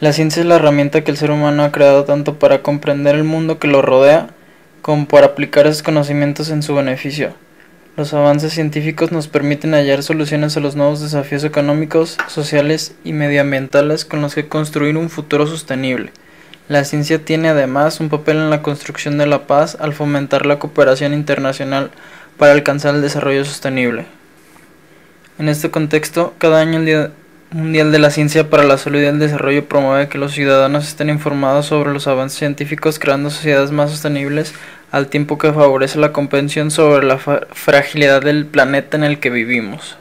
La ciencia es la herramienta que el ser humano ha creado tanto para comprender el mundo que lo rodea, como para aplicar esos conocimientos en su beneficio. Los avances científicos nos permiten hallar soluciones a los nuevos desafíos económicos, sociales y medioambientales con los que construir un futuro sostenible. La ciencia tiene además un papel en la construcción de la paz al fomentar la cooperación internacional para alcanzar el desarrollo sostenible. En este contexto, cada año el Día Mundial de la Ciencia para la Salud y el Desarrollo promueve que los ciudadanos estén informados sobre los avances científicos creando sociedades más sostenibles al tiempo que favorece la comprensión sobre la fragilidad del planeta en el que vivimos.